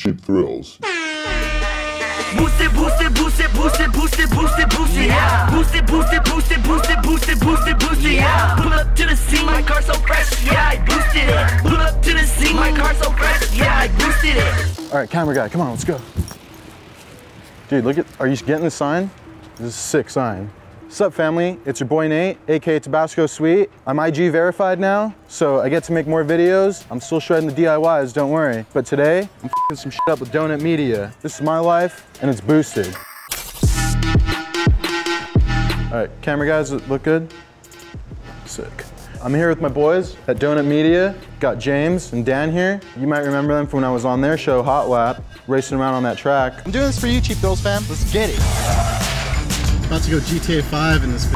cheap thrills. Boost it, boost it, boost it, boost it, boost it, boost it, boost it, yeah. Boost it, boost it, boost it, boost it, boost it, boost it, boost it, yeah. Pull up to the scene, my car so fresh, yeah, I boosted it. Pull up to the scene, my car so fresh, yeah, I boosted it. All right, camera guy, come on, let's go. Dude, look at, are you getting the sign? This is a sick sign. What's up, family? It's your boy Nate, aka Tabasko Sweet. I'm IG verified now, so I get to make more videos. I'm still shredding the DIYs, don't worry. But today, I'm fing some shit up with Donut Media. This is my life, and it's boosted. All right, camera guys, look good? Sick. I'm here with my boys at Donut Media. Got James and Dan here. You might remember them from when I was on their show, Hot Lap, racing around on that track. I'm doing this for you, Cheap Thrills fam. Let's get it. About to go GTA 5 in this.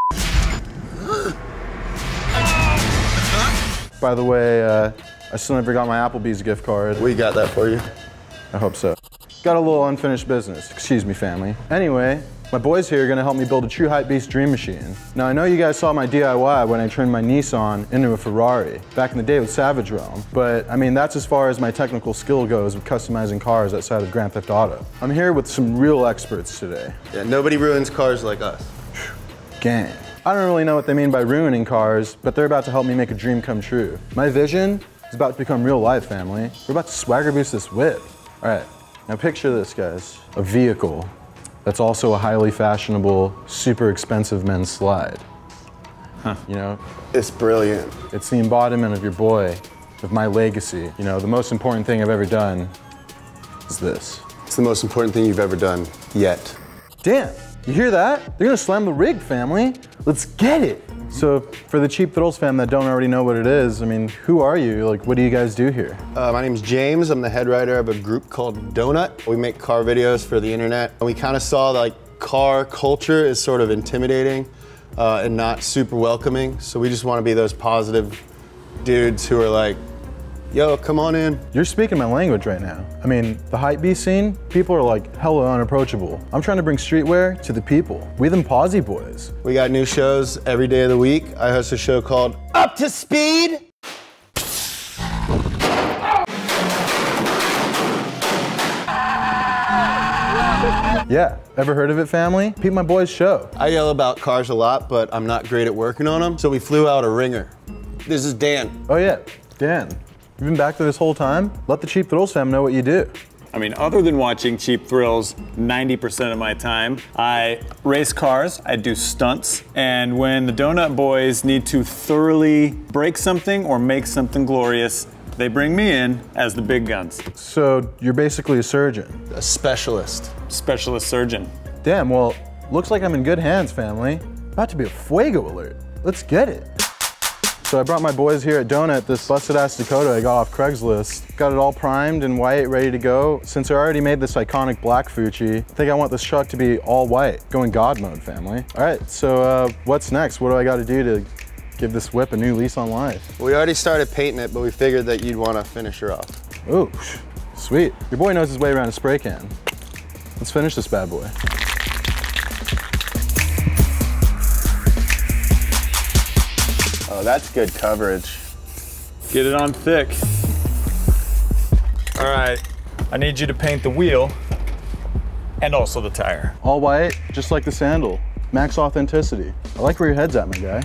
By the way, uh, I still never got my Applebee's gift card. We got that for you. I hope so. Got a little unfinished business. Excuse me, family. Anyway, my boys here are gonna help me build a true hype beast dream machine. Now I know you guys saw my DIY when I turned my Nissan into a Ferrari, back in the day with Savage Realm, but I mean that's as far as my technical skill goes with customizing cars outside of Grand Theft Auto. I'm here with some real experts today. Yeah, nobody ruins cars like us. Gang. I don't really know what they mean by ruining cars, but they're about to help me make a dream come true. My vision is about to become real life, family. We're about to swagger boost this whip. All right, now picture this, guys. A vehicle that's also a highly fashionable, super expensive men's slide. Huh. You know, It's brilliant. it's the embodiment of your boy, of my legacy. You know, the most important thing I've ever done is this. It's the most important thing you've ever done yet. Damn, you hear that? They're gonna slam the rig, family. Let's get it. So, for the Cheap Thrills fan that don't already know what it is, I mean, who are you? Like, what do you guys do here? Uh, my name's James. I'm the head writer of a group called Donut. We make car videos for the internet. And we kind of saw like car culture is sort of intimidating uh, and not super welcoming. So we just want to be those positive dudes who are like, yo, come on in. You're speaking my language right now. I mean, the hype beast scene, people are like hella unapproachable. I'm trying to bring streetwear to the people. We them posy boys. We got new shows every day of the week. I host a show called Up to Speed. Yeah, ever heard of it, family? Pete my boy's show. I yell about cars a lot, but I'm not great at working on them. So we flew out a ringer. This is Dan. Oh yeah, Dan, you've been back there this whole time? Let the Cheap Thrills fam know what you do. I mean, other than watching Cheap Thrills 90% of my time, I race cars, I do stunts, and when the Donut Boys need to thoroughly break something or make something glorious, they bring me in as the big guns. So you're basically a surgeon. A specialist. Specialist surgeon. Damn, well, looks like I'm in good hands, family. About to be a fuego alert. Let's get it. So I brought my boys here at Donut this busted ass Dakota I got off Craigslist. Got it all primed and white, ready to go. Since I already made this iconic black Fuji, I think I want this truck to be all white. Going God mode, family. All right, so uh, what's next? What do I gotta do to give this whip a new lease on life? We already started painting it, but we figured that you'd want to finish her off. Ooh, sweet. Your boy knows his way around a spray can. Let's finish this bad boy. Oh, that's good coverage. Get it on thick. All right, I need you to paint the wheel and also the tire. All white, just like the sandal. Max authenticity. I like where your head's at, my guy.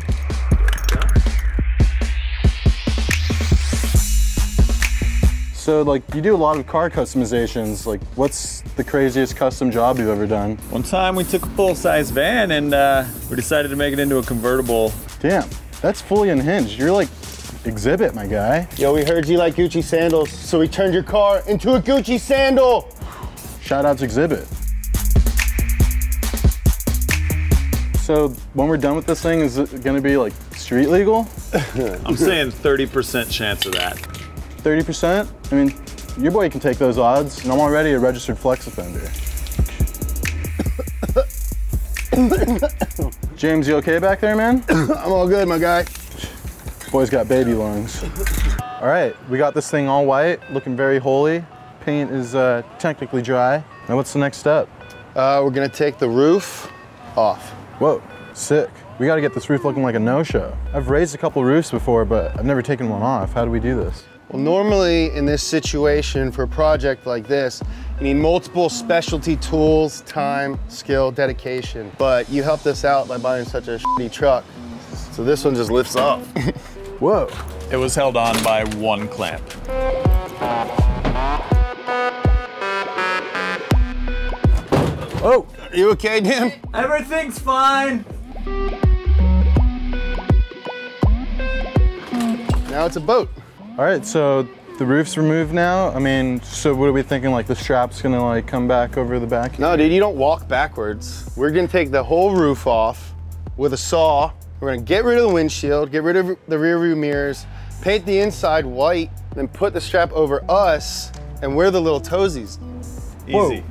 So, like, you do a lot of car customizations. Like, what's the craziest custom job you've ever done? One time we took a full-size van and uh, we decided to make it into a convertible. Damn, that's fully unhinged. You're like Xzibit, my guy. Yo, we heard you like Gucci sandals, so we turned your car into a Gucci sandal. Shout outs Xzibit. So, when we're done with this thing, is it gonna be like street legal? I'm saying 30% chance of that. 30%? I mean, your boy can take those odds, and I'm already a registered flex offender. James, you okay back there, man? I'm all good, my guy. Boy's got baby lungs. All right, we got this thing all white, looking very holy. Paint is uh, technically dry. Now what's the next step? Uh, we're gonna take the roof off. Whoa, sick. We gotta get this roof looking like a no-show. I've raised a couple roofs before, but I've never taken one off. How do we do this? Well, normally in this situation for a project like this, you need multiple specialty tools, time, skill, dedication. But you helped us out by buying such a shitty truck. So this one just lifts off. Whoa. It was held on by one clamp. Oh, Are you okay, Dan? Everything's fine. Now it's a boat. all right, so the roof's removed now. I mean, so what are we thinking? Like the strap's gonna like come back over the back? No, dude, you don't walk backwards. We're gonna take the whole roof off with a saw. We're gonna get rid of the windshield, get rid of the rear view mirrors, paint the inside white, then put the strap over us, and we're the little toesies. Easy.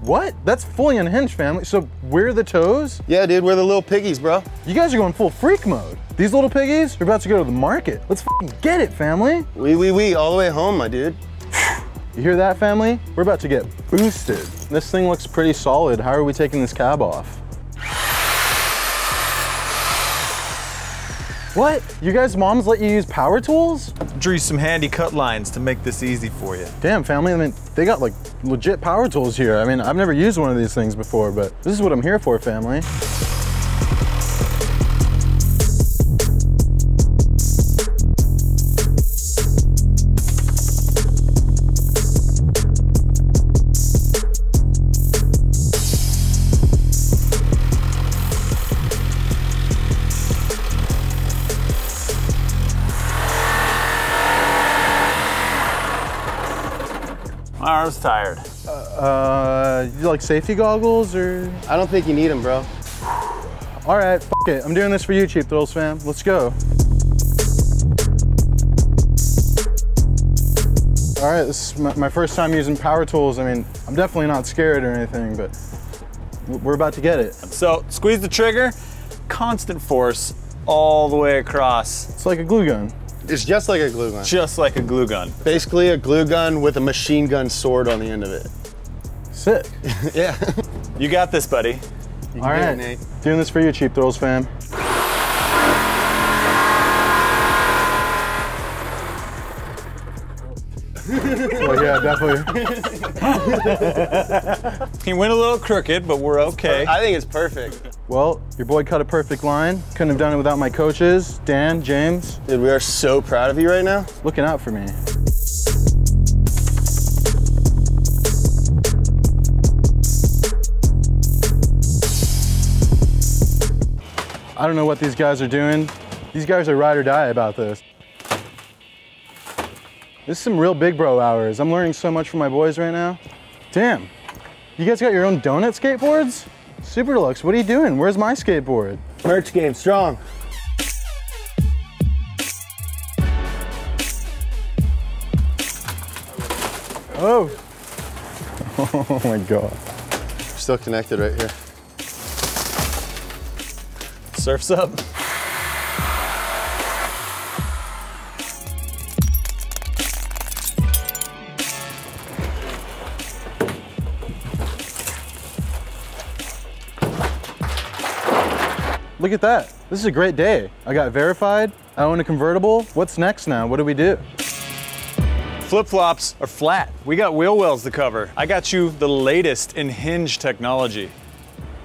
What? That's fully unhinged, family. So we're the toes? Yeah, dude, we're the little piggies, bro. You guys are going full freak mode. These little piggies are about to go to the market. Let's get it, family. Wee wee wee, all the way home, my dude. You hear that, family? We're about to get boosted. This thing looks pretty solid. How are we taking this cab off? What? You guys' moms let you use power tools? Drew some handy cut lines to make this easy for you. Damn, family. I mean, they got like legit power tools here. I mean, I've never used one of these things before, but this is what I'm here for, family. Arm's tired. Uh, you like safety goggles or? I don't think you need them, bro. All right, f it. I'm doing this for you, Cheap Thrills fam. Let's go. All right, this is my, my first time using power tools. I mean, I'm definitely not scared or anything, but we're about to get it. So squeeze the trigger, constant force all the way across, It's like a glue gun. It's just like a glue gun. just like a glue gun. Basically a glue gun with a machine gun sword on the end of it. Sick. Yeah. You got this, buddy. All right, Nate. doing this for you, Cheap Thrills fam. well, yeah, definitely. He went a little crooked, but we're okay. I think it's perfect. Well, your boy cut a perfect line. Couldn't have done it without my coaches, Dan, James, Dude, we are so proud of you right now. looking out for me. I don't know what these guys are doing. These guys are ride or die about this. This is some real big bro hours. I'm learning so much from my boys right now. Damn, you guys got your own donut skateboards? Super Deluxe, what are you doing? Where's my skateboard? Merch game strong. Oh. Oh my god. Still connected right here. Surf's up. Look at that. This is a great day. I got verified. I own a convertible. What's next now? What do we do? Flip flops are flat. We got wheel wells to cover. I got you the latest in hinge technology.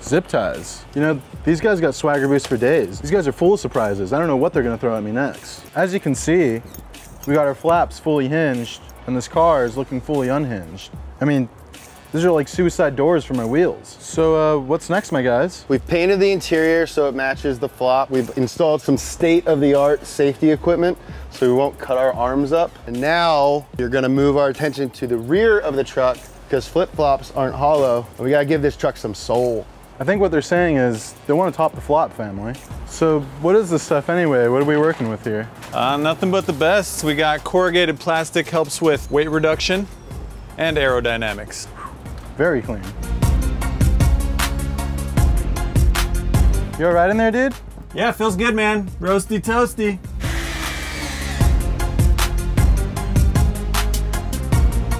Zip ties. You know, these guys got swagger boost for days. These guys are full of surprises. I don't know what they're gonna throw at me next. As you can see, we got our flaps fully hinged and this car is looking fully unhinged. I mean, these are like suicide doors for my wheels. So uh, what's next, my guys? We've painted the interior so it matches the flop. We've installed some state-of-the-art safety equipment so we won't cut our arms up. And now you're gonna move our attention to the rear of the truck because flip-flops aren't hollow. And we gotta give this truck some soul. I think what they're saying is they want to top the flop family. So what is this stuff anyway? What are we working with here? Uh, nothing but the best. We got corrugated plastic helps with weight reduction and aerodynamics. Very clean. You all right in there, dude? Yeah, feels good, man. Roasty toasty.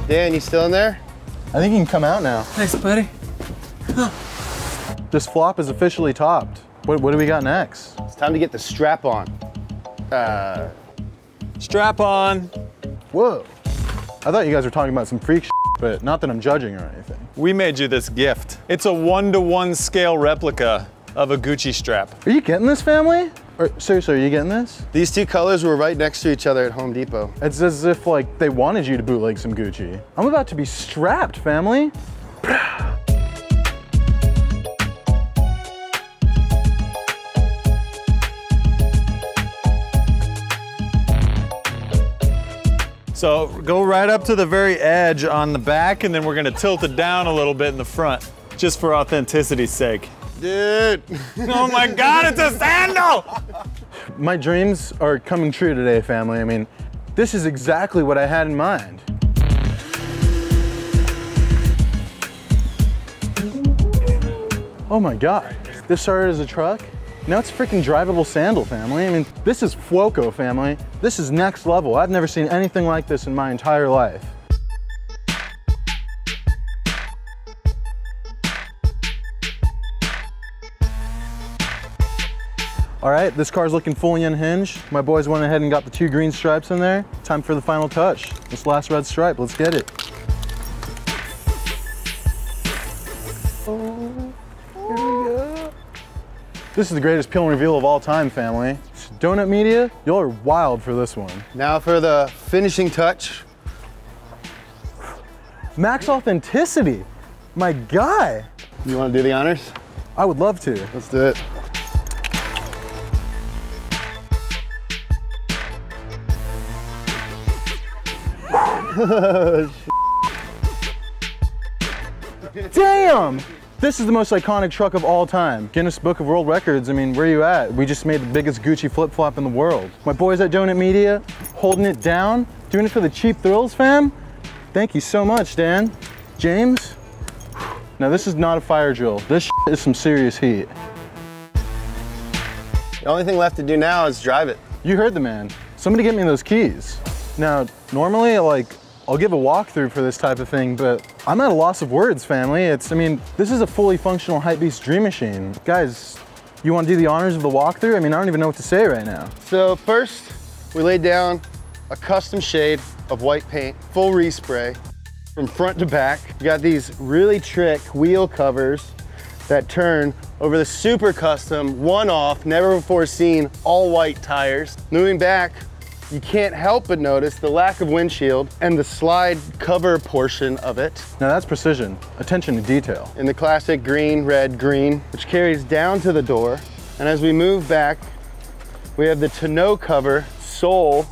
Dan, you still in there? I think you can come out now. Thanks, buddy. This flop is officially topped. What, what do we got next? It's time to get the strap on. Uh, Strap on. Whoa. I thought you guys were talking about some freak shit, but not that I'm judging or anything. We made you this gift. It's a one-to-one scale replica of a Gucci strap. Are you getting this, family? Or seriously, are you getting this? These two colors were right next to each other at Home Depot. It's as if like they wanted you to bootleg some Gucci. I'm about to be strapped, family. So go right up to the very edge on the back and then we're gonna tilt it down a little bit in the front, just for authenticity's sake. Dude. Oh my God, it's a sandal! My dreams are coming true today, family. I mean, this is exactly what I had in mind. Oh my God, this started as a truck. Now it's a freaking drivable sandal, family. I mean, this is Fuoco, family. This is next level. I've never seen anything like this in my entire life. All right, this car's looking fully unhinged. My boys went ahead and got the two green stripes in there. Time for the final touch. This last red stripe, let's get it. This is the greatest peel and reveal of all time, family. Donut Media, y'all are wild for this one. Now for the finishing touch. Max Authenticity, my guy. You want to do the honors? I would love to. Let's do it. Damn! This is the most iconic truck of all time. Guinness Book of World Records, I mean, where are you at? We just made the biggest Gucci flip-flop in the world. My boys at Donut Media, holding it down, doing it for the cheap thrills, fam. Thank you so much, Dan. James? Now this is not a fire drill. This is some serious heat. The only thing left to do now is drive it. You heard the man. Somebody get me those keys. Now, normally, like, I'll give a walkthrough for this type of thing, but I'm at a loss of words, family. It's, I mean, this is a fully functional Hypebeast Dream Machine. Guys, you want to do the honors of the walkthrough? I mean, I don't even know what to say right now. So first, we laid down a custom shade of white paint, full respray, from front to back. We got these really trick wheel covers that turn over the super custom, one off, never before seen, all white tires. Moving back, you can't help but notice the lack of windshield and the slide cover portion of it Now that's precision, attention to detail. in the classic green, red, green, which carries down to the door. And as we move back, we have the tonneau cover sole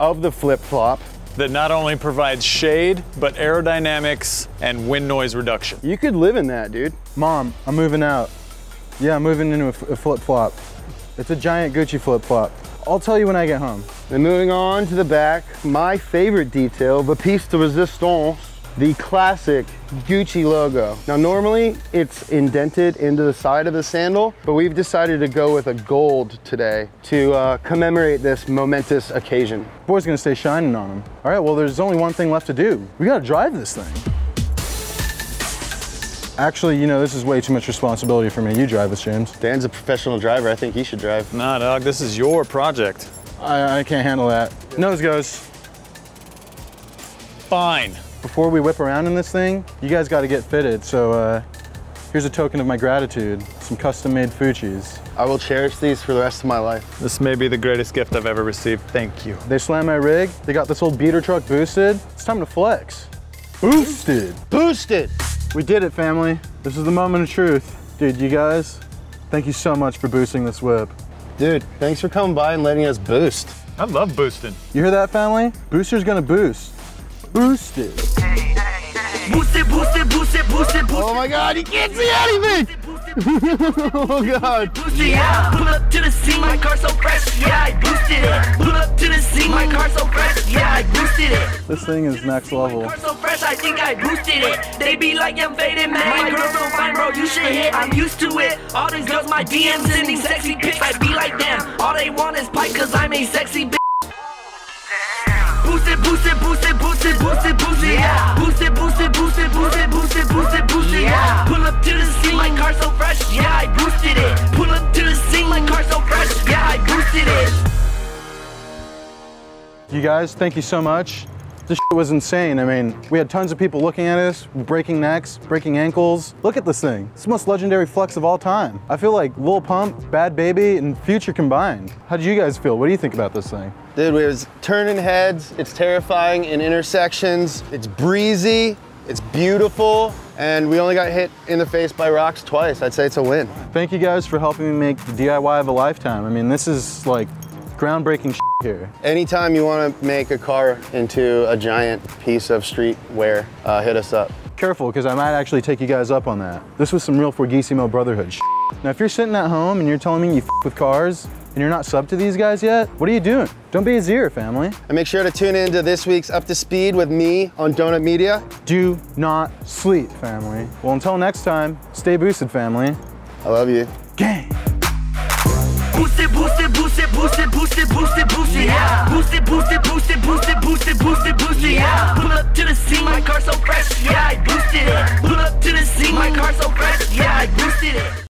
of the flip-flop. That not only provides shade, but aerodynamics and wind noise reduction. You could live in that, dude. Mom, I'm moving out. Yeah, I'm moving into a flip-flop. It's a giant Gucci flip-flop. I'll tell you when I get home. Then moving on to the back, my favorite detail, the piece de resistance, the classic Gucci logo. Now normally it's indented into the side of the sandal, but we've decided to go with a gold today to uh, commemorate this momentous occasion. Boy's gonna stay shining on him. All right, well, there's only one thing left to do. We gotta drive this thing. Actually, you know, this is way too much responsibility for me. You drive this, James. Dan's a professional driver. I think he should drive. Nah, dog, this is your project. I, I can't handle that. Nose goes. Fine. Before we whip around in this thing, you guys gotta get fitted. So uh, here's a token of my gratitude. Some custom-made Fuchis. I will cherish these for the rest of my life. This may be the greatest gift I've ever received. Thank you. They slammed my rig. They got this old beater truck boosted. It's time to flex. Boosted. Boosted! We did it, family. This is the moment of truth. Dude, you guys, thank you so much for boosting this whip. Dude, thanks for coming by and letting us boost. I love boosting. You hear that, family? Booster's gonna boost. Boosted. Boost it, boost it, boost it, boost it, Oh my god, you can't see anything! Oh god. Boost it, yeah. Pull up to the scene, my car so fresh, yeah, I boosted it. Pull up to the scene, my car so fresh, yeah, I boosted it. This thing is next level. Car so fresh, I think I boosted it. They be like, I'm faded, man. My girl so fine, bro, you should hit. I'm used to it. All these girls, my DMs sending sexy pics. I be like them. All they want is pipe, cause I'm a sexy bitch. Boost it, boost it, boost it, boost it, boost it, boost it, yeah. Boost it, boost it, boost it, boost it, boost it, boost it, boost it, yeah. Pull up to the scene, my car so fresh, yeah, I boosted it. Pull up to the scene, my car so fresh, yeah, I boosted it. You guys. Thank you so much. This shit was insane. I mean, we had tons of people looking at us, breaking necks, breaking ankles. Look at this thing. It's the most legendary flex of all time. I feel like Lil Pump, Bhad Bhabie, and Future combined. How did you guys feel? What do you think about this thing? Dude, we was turning heads. It's terrifying in intersections. It's breezy. It's beautiful. And we only got hit in the face by rocks twice. I'd say it's a win. Thank you guys for helping me make the DIY of a lifetime. I mean, this is like groundbreaking shit here. Anytime you want to make a car into a giant piece of street wear, uh, hit us up. Careful, because I might actually take you guys up on that. This was some real Forgissimo brotherhood shit. Now, if you're sitting at home and you're telling me you f with cars and you're not sub to these guys yet, what are you doing? Don't be a zero, family. And make sure to tune in to this week's Up to Speed with me on Donut Media. Do not sleep, family. Well, until next time, stay boosted, family. I love you. Gang. Boost it, boost it, boost it, boost it, boost it, boost it, boost it, yeah. Boost it, boost it, boost it, boost it, boost it, boost it, boost it, yeah. Pull up to the scene, my car so fresh, yeah, I boosted it. Pull up to the scene, my car so fresh, yeah, I boosted it.